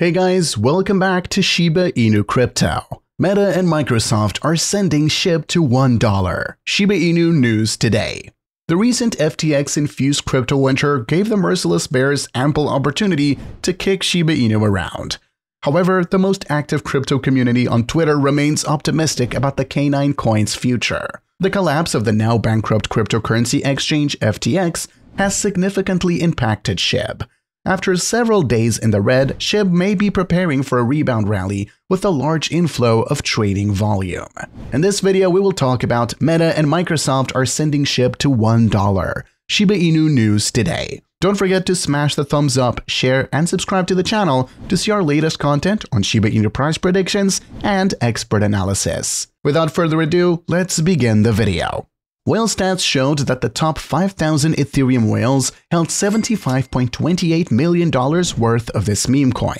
Hey guys, welcome back to Shiba Inu Crypto. Meta and Microsoft are sending SHIB to $1. Shiba Inu news today. The recent FTX-infused crypto winter gave the merciless bears ample opportunity to kick Shiba Inu around. However, the most active crypto community on Twitter remains optimistic about the K9 coin's future. The collapse of the now bankrupt cryptocurrency exchange FTX has significantly impacted SHIB, after several days in the red, SHIB may be preparing for a rebound rally with a large inflow of trading volume. In this video, we will talk about Meta and Microsoft are sending SHIB to $1. Shiba Inu news today. Don't forget to smash the thumbs up, share, and subscribe to the channel to see our latest content on Shiba Inu price predictions and expert analysis. Without further ado, let's begin the video. Whale stats showed that the top 5,000 Ethereum whales held $75.28 million worth of this meme coin.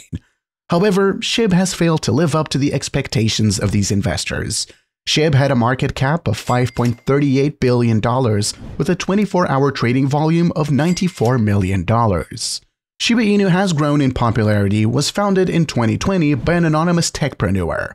However, SHIB has failed to live up to the expectations of these investors. SHIB had a market cap of $5.38 billion with a 24-hour trading volume of $94 million. Shiba Inu has grown in popularity was founded in 2020 by an anonymous techpreneur.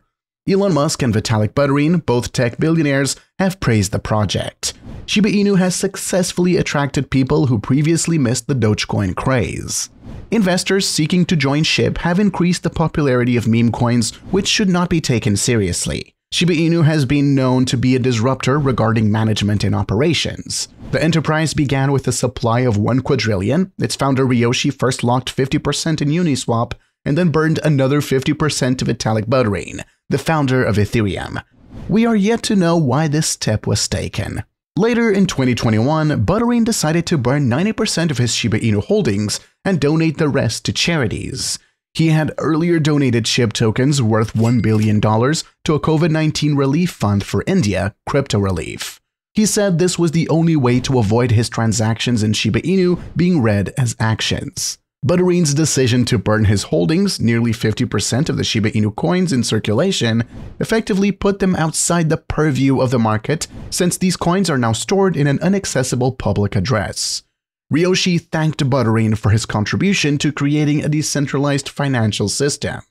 Elon Musk and Vitalik Buterin, both tech billionaires, have praised the project. Shiba Inu has successfully attracted people who previously missed the Dogecoin craze. Investors seeking to join SHIB have increased the popularity of meme coins, which should not be taken seriously. Shiba Inu has been known to be a disruptor regarding management and operations. The enterprise began with a supply of 1 quadrillion. Its founder Ryoshi first locked 50% in Uniswap and then burned another 50% to Vitalik Buterin, the founder of Ethereum. We are yet to know why this step was taken. Later in 2021, Buterin decided to burn 90% of his Shiba Inu holdings and donate the rest to charities. He had earlier donated SHIB tokens worth $1 billion to a COVID-19 relief fund for India, Crypto Relief. He said this was the only way to avoid his transactions in Shiba Inu being read as actions. Buterin's decision to burn his holdings, nearly 50% of the Shiba Inu coins in circulation, effectively put them outside the purview of the market since these coins are now stored in an inaccessible public address. Ryoshi thanked Buterin for his contribution to creating a decentralized financial system.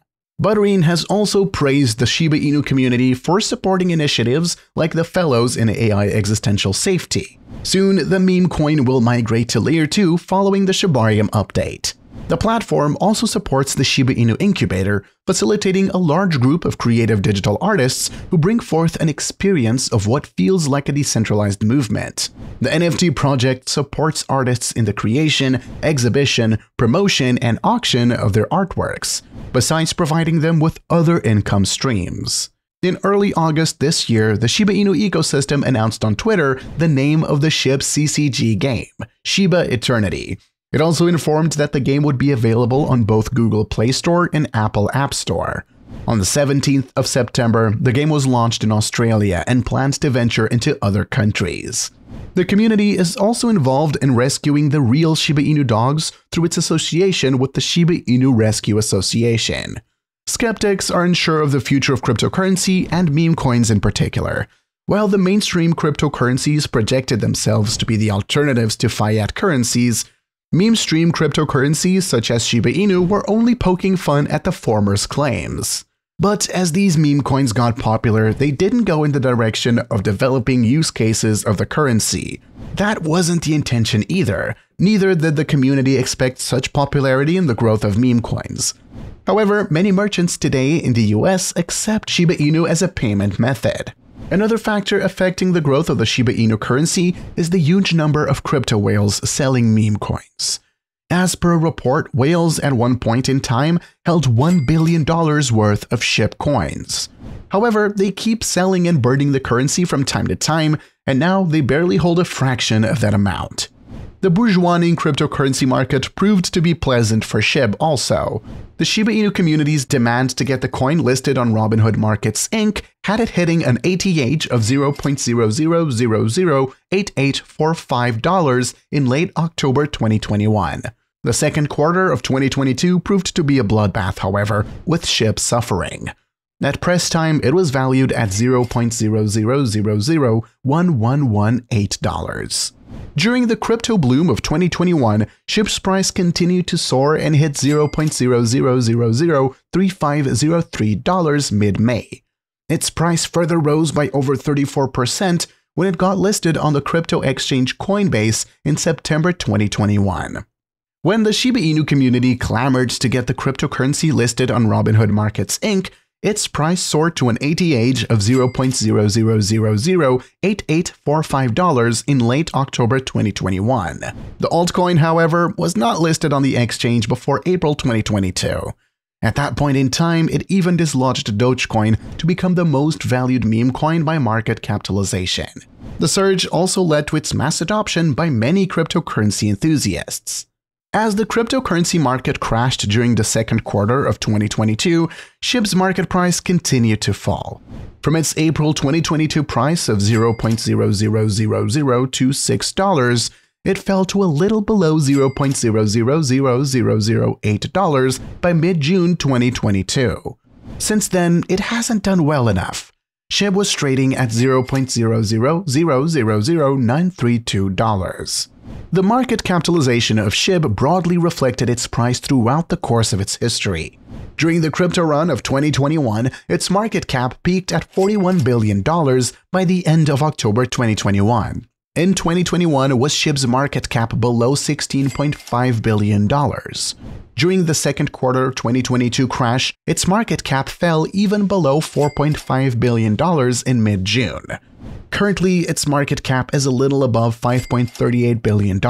Buterin has also praised the Shiba Inu community for supporting initiatives like the Fellows in AI Existential Safety. Soon, the meme coin will migrate to Layer 2 following the Shibarium update. The platform also supports the Shiba Inu Incubator, facilitating a large group of creative digital artists who bring forth an experience of what feels like a decentralized movement. The NFT project supports artists in the creation, exhibition, promotion, and auction of their artworks, besides providing them with other income streams. In early August this year, the Shiba Inu ecosystem announced on Twitter the name of the SHIB CCG game, Shiba Eternity, it also informed that the game would be available on both Google Play Store and Apple App Store. On the 17th of September, the game was launched in Australia and plans to venture into other countries. The community is also involved in rescuing the real Shiba Inu dogs through its association with the Shiba Inu Rescue Association. Skeptics are unsure of the future of cryptocurrency and meme coins in particular. While the mainstream cryptocurrencies projected themselves to be the alternatives to fiat currencies, Meme stream cryptocurrencies such as Shiba Inu were only poking fun at the former's claims. But as these meme coins got popular, they didn't go in the direction of developing use cases of the currency. That wasn't the intention either, neither did the community expect such popularity in the growth of meme coins. However, many merchants today in the US accept Shiba Inu as a payment method. Another factor affecting the growth of the Shiba Inu currency is the huge number of crypto whales selling meme coins. As per a report, Whales at one point in time held $1 billion worth of SHIB coins. However, they keep selling and burning the currency from time to time, and now they barely hold a fraction of that amount. The bourgeoisie in cryptocurrency market proved to be pleasant for SHIB also. The Shiba Inu community's demand to get the coin listed on Robinhood Markets Inc. had it hitting an ATH of $0.00008845 in late October 2021. The second quarter of 2022 proved to be a bloodbath, however, with SHIB suffering. At press time, it was valued at $0.0001118. During the crypto bloom of 2021, SHIB's price continued to soar and hit $0.0003503 mid-May. Its price further rose by over 34% when it got listed on the crypto exchange Coinbase in September 2021. When the Shiba Inu community clamored to get the cryptocurrency listed on Robinhood Markets Inc., its price soared to an ATH of $0.0008845 in late October 2021. The altcoin, however, was not listed on the exchange before April 2022. At that point in time, it even dislodged Dogecoin to become the most valued meme coin by market capitalization. The surge also led to its mass adoption by many cryptocurrency enthusiasts. As the cryptocurrency market crashed during the second quarter of 2022, SHIB's market price continued to fall. From its April 2022 price of $0.00026, it fell to a little below $0.0000008 by mid-June 2022. Since then, it hasn't done well enough. SHIB was trading at $0.000000932. The market capitalization of SHIB broadly reflected its price throughout the course of its history. During the crypto run of 2021, its market cap peaked at $41 billion by the end of October 2021. In 2021, was SHIB's market cap below $16.5 billion. During the second quarter 2022 crash, its market cap fell even below $4.5 billion in mid-June. Currently, its market cap is a little above $5.38 billion,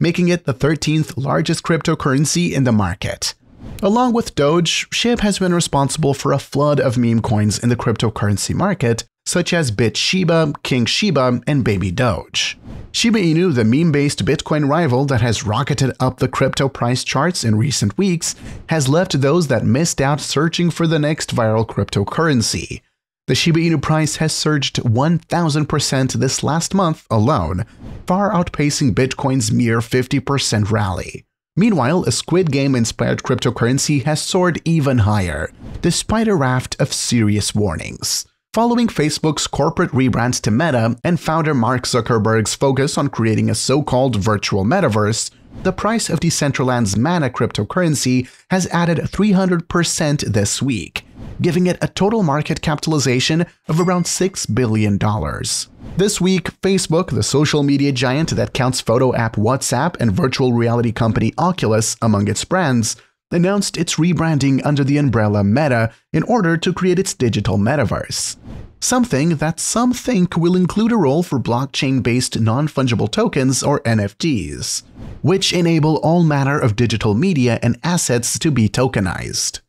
making it the 13th largest cryptocurrency in the market. Along with Doge, SHIB has been responsible for a flood of meme coins in the cryptocurrency market, such as BitShiba, King Shiba, and Baby Doge. Shiba Inu, the meme-based Bitcoin rival that has rocketed up the crypto price charts in recent weeks, has left those that missed out searching for the next viral cryptocurrency. The Shiba Inu price has surged 1,000% this last month alone, far outpacing Bitcoin's mere 50% rally. Meanwhile, a Squid Game-inspired cryptocurrency has soared even higher, despite a raft of serious warnings. Following Facebook's corporate rebrand to Meta and founder Mark Zuckerberg's focus on creating a so-called virtual metaverse, the price of Decentraland's Mana cryptocurrency has added 300% this week, giving it a total market capitalization of around $6 billion. This week, Facebook, the social media giant that counts photo app WhatsApp and virtual reality company Oculus among its brands, announced its rebranding under the umbrella Meta in order to create its digital metaverse. Something that some think will include a role for blockchain-based non-fungible tokens or NFTs, which enable all manner of digital media and assets to be tokenized.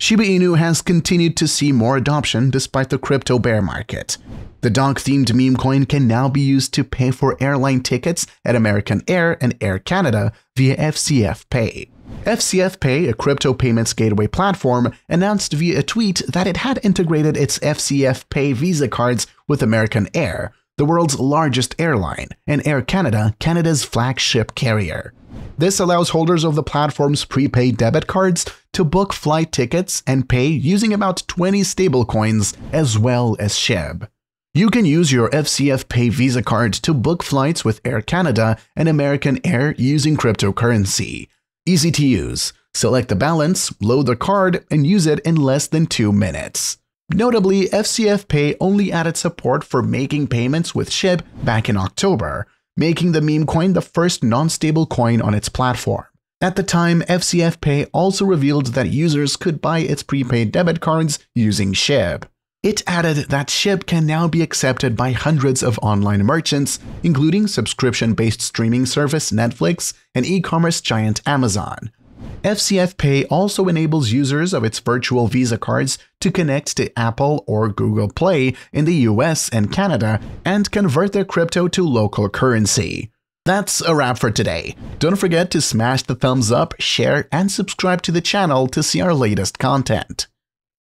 Shiba Inu has continued to see more adoption despite the crypto bear market. The dog-themed meme coin can now be used to pay for airline tickets at American Air and Air Canada via FCF Pay. FCF Pay, a crypto payments gateway platform, announced via a tweet that it had integrated its FCF Pay Visa cards with American Air, the world's largest airline, and Air Canada, Canada's flagship carrier. This allows holders of the platform's prepaid debit cards to book flight tickets and pay using about 20 stablecoins as well as SHIB. You can use your FCF Pay Visa card to book flights with Air Canada and American Air using cryptocurrency. Easy to use. Select the balance, load the card, and use it in less than 2 minutes. Notably, FCF Pay only added support for making payments with SHIB back in October, making the meme coin the first non-stable coin on its platform. At the time, FCF Pay also revealed that users could buy its prepaid debit cards using SHIB. It added that SHIB can now be accepted by hundreds of online merchants, including subscription-based streaming service Netflix and e-commerce giant Amazon. FCF Pay also enables users of its virtual Visa cards to connect to Apple or Google Play in the US and Canada and convert their crypto to local currency. That's a wrap for today. Don't forget to smash the thumbs up, share, and subscribe to the channel to see our latest content.